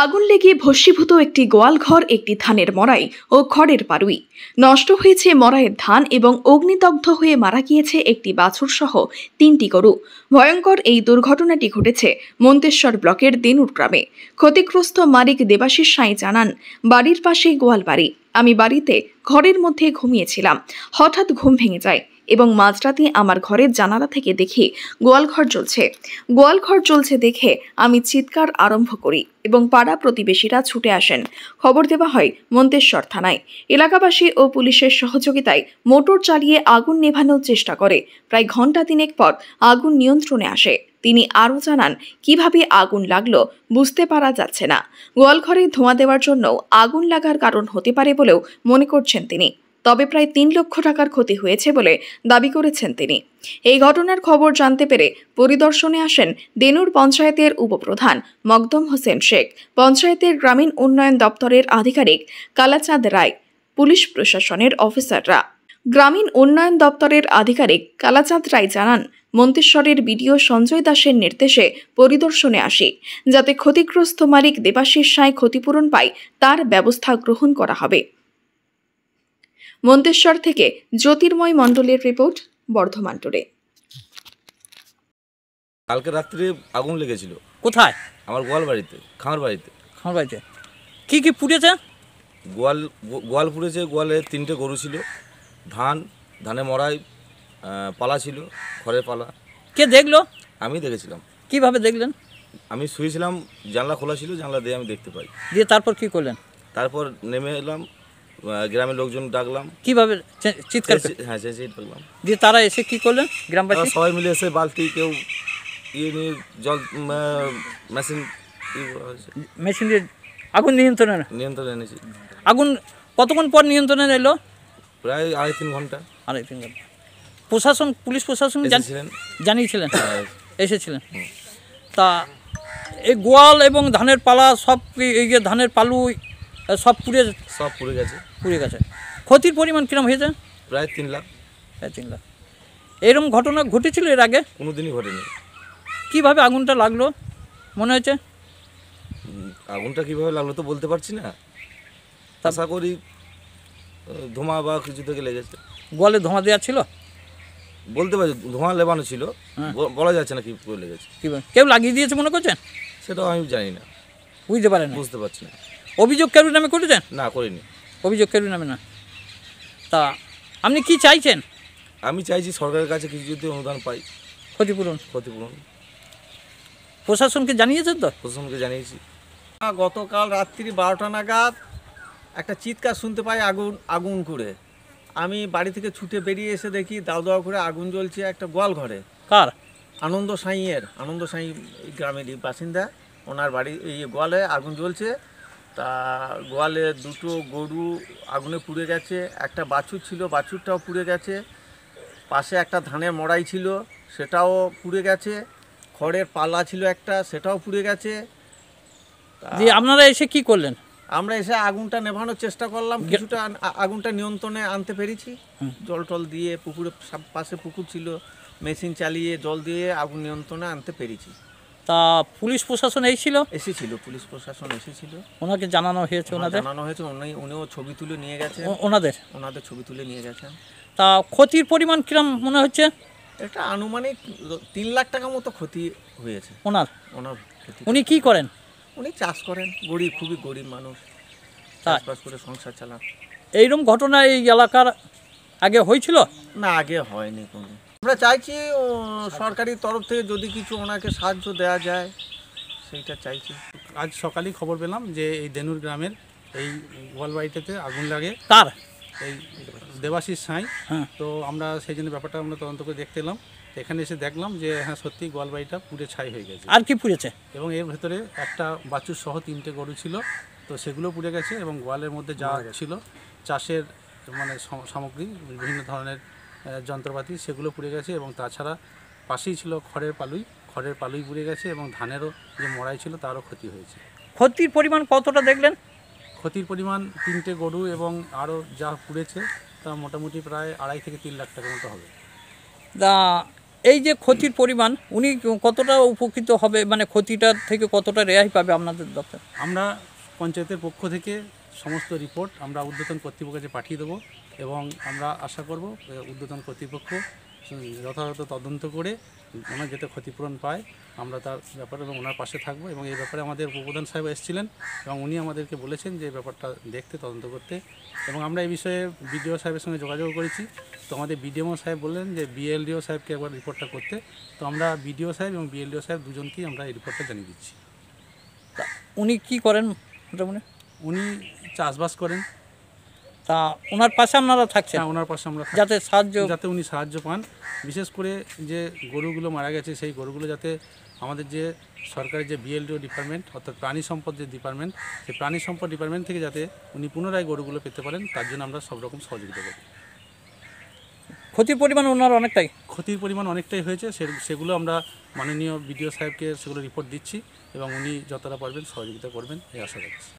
আগুন লেগে ভস্মীভূত একটি গোয়ালঘর একটি ধানের মরাই ও খড়ের পারুই। নষ্ট হয়েছে মড়াইয়ের ধান এবং অগ্নিদগ্ধ হয়ে মারা গিয়েছে একটি বাছুর সহ তিনটি গরু। ভয়ঙ্কর এই দুর্ঘটনাটি ঘটেছে মন্তেশ্বর ব্লকের দেনুর গ্রামে। ক্ষতিগ্রস্ত মারিক দেবাশিস সাঁই জানান, বাড়ির পাশে গোয়াল বাড়ি। আমি বাড়িতে ঘরের মধ্যে ঘুমিয়েছিলাম। হঠাৎ ঘুম ভেঙে যায় এবং মাঝরাতে আমার ঘরের জানালা থেকে দেখি গোয়ালঘর জ্বলছে। গোয়ালঘর জ্বলছে দেখে আমি চিৎকার আরম্ভ করি এবং পাড়া প্রতিবেশীরা ছুটে আসেন। খবর দেওয়া হয় মন্তেশ্বর থানায়। এলাকাবাসী ও পুলিশের সহযোগিতায় মোটর চালিয়ে আগুন নেভানোর চেষ্টা করে। প্রায় ঘণ্টা তিনেক পর আগুন নিয়ন্ত্রণে আসে। তিনি আরও জানান, কীভাবে আগুন লাগল বুঝতে পারা যাচ্ছে না। গোয়ালঘরে ধোঁয়া দেওয়ার জন্য আগুন লাগার কারণ হতে পারে বলেও মনে করছেন তিনি। তবে প্রায় তিন লক্ষ টাকার ক্ষতি হয়েছে বলে দাবি করেছেন তিনি। এই ঘটনার খবর জানতে পেরে পরিদর্শনে আসেন দেনুর পঞ্চায়েতের উপপ্রধান মকদম হোসেন শেখ। পঞ্চায়েতের গ্রামীণ উন্নয়ন দপ্তরের আধিকারিক কালাচাঁদ রায়, পুলিশ প্রশাসনের অফিসাররা। গ্রামীণ উন্নয়ন দপ্তরের আধিকারিক কালাচাঁদ রায় জানান মন্তেশ্বরের বিডিও সঞ্জয় দাসের নির্দেশে পরিদর্শনে আসি যাতে ক্ষতিগ্রস্ত মালিক দেবাশিস সাঁই ক্ষতিপূরণ পায় তার ব্যবস্থা গ্রহণ করা হবে। মন্তেশ্বর থেকে জ্যোতির্ময় মণ্ডলের রিপোর্ট বর্ধমান টুডে। কালকে রাত্রে আগুন লেগেছিল। কোথায়? আমার গোয়াল বাড়িতে খামার বাড়িতে। আমার বাড়িতে। কি কি পুড়েছে? গোয়াল গোয়াল পুড়েছে গোয়ালে তিনটে গরু ছিল। ধান ধানে মড়াই আহ, পালা ছিল খড়ের পালা। কে দেখল? আমি দেখেছিলাম। কীভাবে দেখলেন? আমি শুয়েছিলাম জানলা খোলা ছিল জানলা দিয়ে আমি দেখতে পাই। দিয়ে তারপর কি করলেন? তারপর নেমে এলাম গ্রামের লোকজন ডাকলাম। কীভাবে চিৎকার করে- হ্যাঁ চেঁচিয়ে ডাকলাম। দিয়ে তারা এসে কি করলেন গ্রামবাসী? সবাই মিলে এসে বালতি কেউ ইয়ে নিয়ে জল মেশিন মেশিন দিয়ে আগুন নিয়ন্ত্রণে নিয়ন্ত্রণে এনেছি। আগুন কতক্ষণ পর নিয়ন্ত্রণে এলো? প্রায় আড়াই তিন ঘণ্টা। আড়াই তিন ঘণ্টা। প্রশাসন পুলিশ প্রশাসন জান- জানিয়েছিলেন হ্যাঁ, এসেছিলেন। তা এই গোয়াল এবং ধানের পালা সব এই যে ধানের পালু সব পুড়ে সব পুড়ে গেছে। পুড়ে গেছে। ক্ষতির পরিমাণ কিরম হয়েছে? প্রায় তিন লাখ। প্রায় তিন লাখ। এরকম ঘটনা ঘটেছিল এর আগে? কোনো দিনই ঘটেনি। কীভাবে আগুনটা লাগল মনে হয়েছে? আগুনটা কীভাবে লাগল তো বলতে পারছি না। আশা করি ধোঁয়া বা কিছু থেকে লেগেছে। গোয়ালে ধোঁয়া দেওয়া ছিল? বলতে পারছি ধোঁয়া লেবানো ছিল। হ্যাঁ। ব- বলা যাচ্ছে না কি করে লেগেছে কীভাবে কেউ লাগিয়ে দিয়েছে মনে করছেন? সেটাও আমি জানি না। বুঝতে পারেন না। বুঝতে পারছি না। অভিযোগ কেউ নামে করেছেন? না করিনি। অভিযোগ কেউ নামে না। তা আপনি কি চাইছেন? আমি চাইছি সরকারের কাছে কিছু যদি অনুদান পাই। ক্ষতিপূরণ? ক্ষতিপূরণ। প্রশাসনকে জানিয়েছেন তো? প্রশাসনকে জানিয়েছি। গতকাল রাত্রি বারোটা নাগাদ একটা চিৎকার শুনতে পাই আগুন আগুন করে। আমি বাড়ি থেকে ছুটে বেরিয়ে এসে দেখি দাও দাও করে আগুন জ্বলছে একটা গোয়াল ঘরে। কার? আনন্দ সাঁইয়ের আনন্দ সাঁই এই গ্রামেরই বাসিন্দা। ওনার বাড়ি এই গোয়ালে আগুন জ্বলছে। তা গোয়ালে দুটো গরু আগুনে পুড়ে গেছে একটা বাছুর ছিল বাছুরটাও পুড়ে গেছে। পাশে একটা ধানের মড়াই ছিল সেটাও পুড়ে গেছে। খড়ের পালা ছিল একটা সেটাও পুড়ে গেছে। আপনারা এসে কি করলেন? আমরা এসে আগুনটা নেভানোর চেষ্টা করলাম কিছুটা আগুনটা নিয়ন্ত্রণে আনতে পেরেছি। জল টল দিয়ে পুকুরে পাশে পুকুর ছিল মেশিন চালিয়ে জল দিয়ে আগুন নিয়ন্ত্রণে আনতে পেরেছি। তা পুলিশ প্রশাসন এসেছিল এসেছিল পুলিশ প্রশাসন এসেছিল। ওনাকে জানানো হয়েছে ওনাদের? জানানো হয়েছে উনি উনিও ছবি তুলে নিয়ে গেছেন। ওনাদের? ওনাদের ছবি তুলে নিয়ে গেছেন। তা ক্ষতির পরিমাণ কিরম মনে হচ্ছে? এটা আনুমানিক তিন লাখ টাকা মতো ক্ষতি হয়েছে। ওনার? ওনার উনি কি করেন? উনি চাষ করেন। গরিব খুবই গরিব মানুষ। চাষবাস করে সংসার চালান। এইরকম ঘটনা এই এলাকার আগে হয়েছিল? না আগে হয়নি কোনো। আমরা চাইছি সরকারি তরফ থেকে যদি কিছু ওনাকে সাহায্য দেওয়া যায় সেইটা চাইছি। আজ সকালেই খবর পেলাম যে এই দেনুর গ্রামের এই গোয়ালবাড়িটাতে আগুন লাগে। তার এই দেবাশিস সাঁই। হ্যাঁ। তো আমরা সেই জন্য ব্যাপারটা আমরা তদন্ত করে দেখতে এলাম। এখানে এসে দেখলাম যে হ্যাঁ সত্যি গোয়ালবাড়িটা পুড়ে ছাই হয়ে গেছে। আর কি পুড়েছে? এবং এর ভেতরে একটা বাছুর সহ তিনটে গরু ছিল। তো সেগুলো পুড়ে গেছে এবং গোয়ালের মধ্যে যা ছিল চাষের মানে সামগ্রী বিভিন্ন ধরনের যন্ত্রপাতি সেগুলো পুড়ে গেছে এবং তাছাড়া পাশেই ছিল খড়ের পালুই। খড়ের পালুই পুড়ে গেছে এবং ধানেরও যে মড়াই ছিল তারও ক্ষতি হয়েছে। ক্ষতির পরিমাণ কতটা দেখলেন? ক্ষতির পরিমাণ তিনটে গরু এবং আরও যা পুড়েছে তা মোটামুটি প্রায় আড়াই থেকে তিন লাখ টাকার মতো হবে। তা এই যে ক্ষতির পরিমাণ, উনি কতটা উপকৃত হবে? মানে ক্ষতিটা থেকে কতটা রেহাই পাবে আপনাদের দপ্তর? আমরা পঞ্চায়েতের পক্ষ থেকে সমস্ত রিপোর্ট আমরা উদ্বোধন কর্তৃপক্ষের কাছে পাঠিয়ে দেবো এবং আমরা আশা করব উদ্বোধন কর্তৃপক্ষ যথাযথ তদন্ত করে ওনার যাতে ক্ষতিপূরণ পায় আমরা তার ব্যাপারে এবং ওনার পাশে থাকব এবং এই ব্যাপারে আমাদের উপপ্রধান সাহেব এসেছিলেন এবং উনি আমাদেরকে বলেছেন যে এই ব্যাপারটা দেখতে তদন্ত করতে এবং আমরা এই বিষয়ে বিডিও সাহেবের সঙ্গে যোগাযোগ করেছি। তো আমাদের বিডিএমও সাহেব বললেন যে বিএলডিও সাহেবকে একবার রিপোর্টটা করতে। তো আমরা বিডিও সাহেব এবং বিএলডিও সাহেব দুজনকেই আমরা এই রিপোর্টটা জানিয়ে দিচ্ছি। তা উনি কি করেন মোটামুটি? উনি চাষবাস করেন। তা ওনার পাশে আপনারা থাকছেন? হ্যাঁ ওনার পাশে আমরা থাকি। যাতে সাহায্য যাতে উনি সাহায্য পান। বিশেষ করে যে গরুগুলো মারা গেছে সেই গরুগুলো যাতে আমাদের যে সরকারের যে বিএলডিও ডিপার্টমেন্ট অর্থাৎ প্রাণী সম্পদ যে ডিপার্টমেন্ট সেই প্রাণী সম্পদ ডিপার্টমেন্ট থেকে যাতে উনি পুনরায় গরুগুলো পেতে পারেন তার জন্য আমরা সব রকম সহযোগিতা করি। ক্ষতির পরিমাণ ওনার অনেকটাই? ক্ষতির পরিমাণ অনেকটাই হয়েছে সে- সেগুলো আমরা মাননীয় বিডিও সাহেবকে সেগুলো রিপোর্ট দিচ্ছি এবং উনি যতটা পারবেন সহযোগিতা করবেন এই আশা রাখছি।